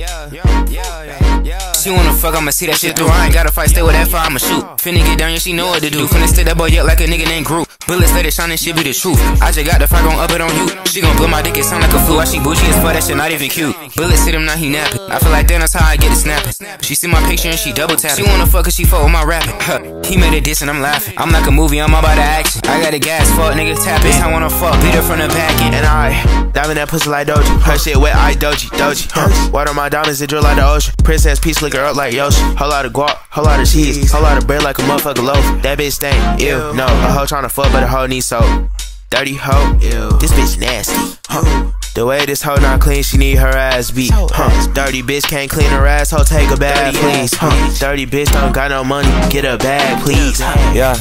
Yeah, yeah, yeah, yeah. She wanna fuck, I'ma see that shit through. I ain't gotta fight, stay with that fire, I'ma shoot. Finna get down, yeah, she know what to do. Finna stick that boy up like a nigga named Groot. Bullets let it shine and shit be the truth. I just got the fire, gon' up it on you. She gon' blow my dick, it sound like a flu. Why she bougie as fuck, that shit not even cute. Bullets hit him, now he napping. I feel like that's how I get it snapping. She see my picture and she double tap. She wanna fuck cause she fuck with my rapping. He made a diss and I'm laughing. I'm like a movie, I'm about the action. I got a gas, fuck nigga tap it. I wanna fuck, beat her from the back end. And I diamond that pussy like Doji. Her shit wet, I Doji, Doji. Water my diamonds, it drill like the ocean. Princess peace liquor up like Yoshi. Whole lot of guap, whole lot of cheese, whole lot of bread like a motherfucker loaf. That bitch stank, ew, no. A hoe tryna fuck, but a hoe need soap. Dirty hoe, ew. This bitch nasty. Huh. The way this hoe not clean, she need her ass beat. Huh. Dirty bitch can't clean her ass, hoe take a bag, please. Huh. Dirty bitch don't got no money, get a bag, please. Yeah.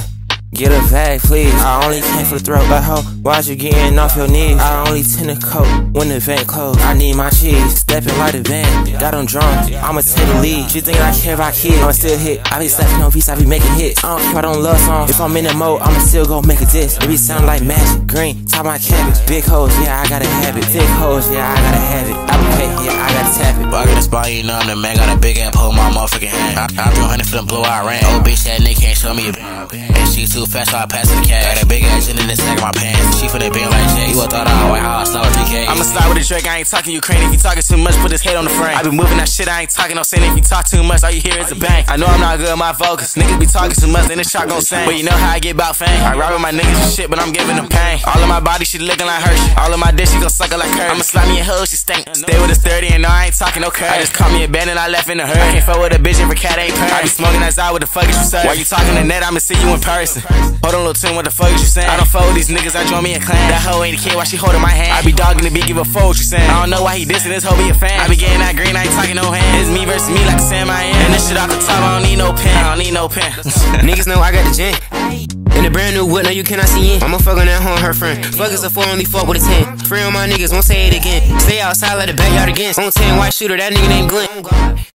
Get a bag, please. I only came for the throat, but ho, watch you getting off your knees. I only tend to coat when the vent closed. I need my cheese, stepping like a van. Got them drunk, I'ma take the lead. She think I care about kids, I'ma still hit. I be slapping on beats, I be making hits. I don't care, I don't love songs. If I'm in the mode, I'ma still go make a diss. It be sound like magic, green, top my cabbage. Big hoes, yeah, I gotta have it. Thick hoes, yeah, I gotta have it. I be paid, yeah, I gotta tap it. Bugging the spot, you know I'm the man. Got a big ass pole, my motherfucking hand. I, I threw 100 for the blow I ran. Old bitch, that nigga can't show me a And she too fast, so I pass the cash. Got a big ass in the sack of my pants. She finna be like Jay. You would thought I white house, slow 3K. I'ma slide with a Drake, I ain't talking Ukraine. If you talking too much, put his head on the frame. I be moving that shit, I ain't talking no saying. If you talk too much, all you hear is a bang. I know I'm not good at my vocals. Niggas be talking too much, then the shot gon' sing. But you know how I get about fame. I ride with my niggas and shit, but I'm giving them pain. All of my body, she looking like Hershey. All of my dick, she gon' suck it like her. I'ma slide me a hoe, she stink. Stay with us 30 and no, I ain't talking no curve. I just caught me a band and I left in a hurry. I can't fuck with a bitch if her cat ain't purr. I be smoking that side, what the fuck is you saying? While you talking to net, I'ma see you in person. Hold on, little twin, what the fuck is you saying? I don't with these niggas, I join me a clan. That hoe ain't a kid, why she holding my hand? I be dogging the beat, give a fuck what you saying. I don't know why he dissing, this hoe be a fan. I be getting that green, I ain't talking no hand. It's me versus me like Sam I am. And this shit off the top, I don't need no pen. I don't need no pen. Niggas know I got the gin. In a brand new wood, no you cannot see in. I'ma fuck on that hoe and her friend. Fuck is a four, only fuck with a ten. Free on my niggas, won't say it again. Stay outside, let the backyard again. On 10, white shooter, that nigga named Glenn.